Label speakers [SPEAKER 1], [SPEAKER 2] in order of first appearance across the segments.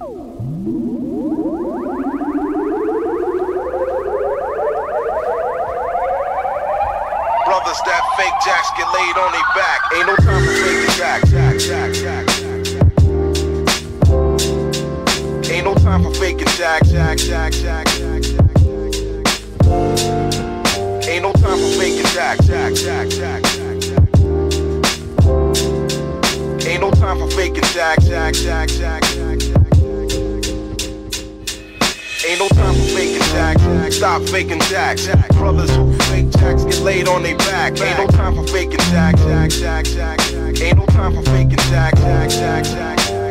[SPEAKER 1] Brothers that fake jacks get laid on their back. Ain't no time for fake jack, jack, jack, jack. Ain't no time for faking jack, jack, jack, jack, jack, jack. Ain't no time for faking jack, jack, jack, jack, jack. Ain't no time for faking jack, jack, jack, jack, Stop faking jacks. Brothers who fake jacks get laid on their back. Ain't no time for faking jacks. Ain't no time for faking jacks.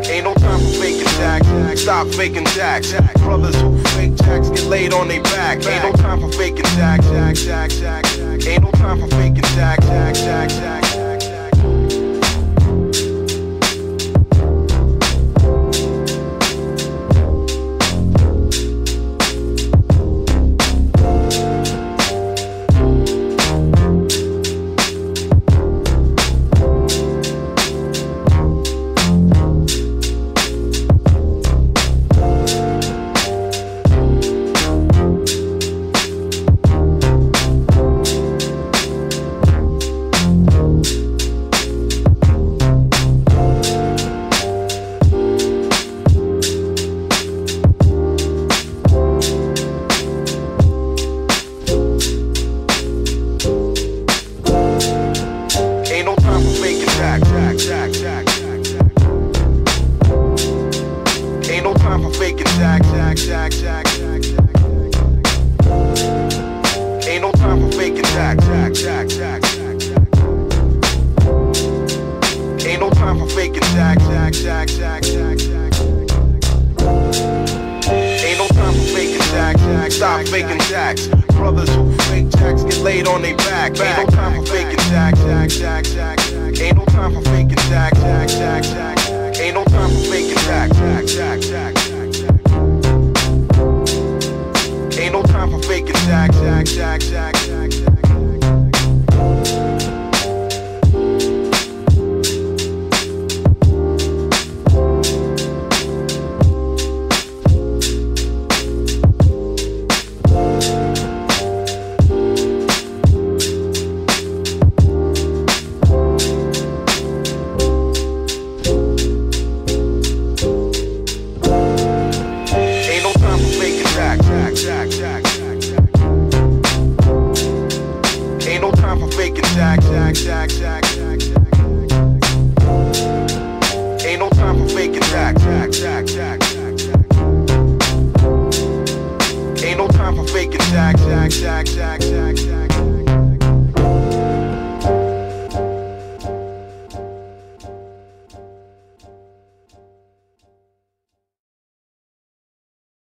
[SPEAKER 1] Ain't no time for faking jacks. Stop faking jacks. Brothers who fake jacks get laid on their back. Ain't no time for faking jacks. Ain't no time for faking jacks. Time for faking jack, jack, jack, jack, jack, jack. Ain't no time for faking jack, jack, jack, jack, jack, jack. Ain't no time for faking jack, jack, jack, jack, jack, jack. Ain't no time for faking jack, jack. Stop faking jacks. Brothers who fake jacks get laid on their back. Ain't no time for faking jack, jack, jack, jack, jack. Ain't no time for faking jack, time jack, jack, jack, jack, jack, jack. Ain't no time for faking jack, jack, jack, jack, jack, jack. Ain't no time for faking jack, jack, jack, jack, jack, jack.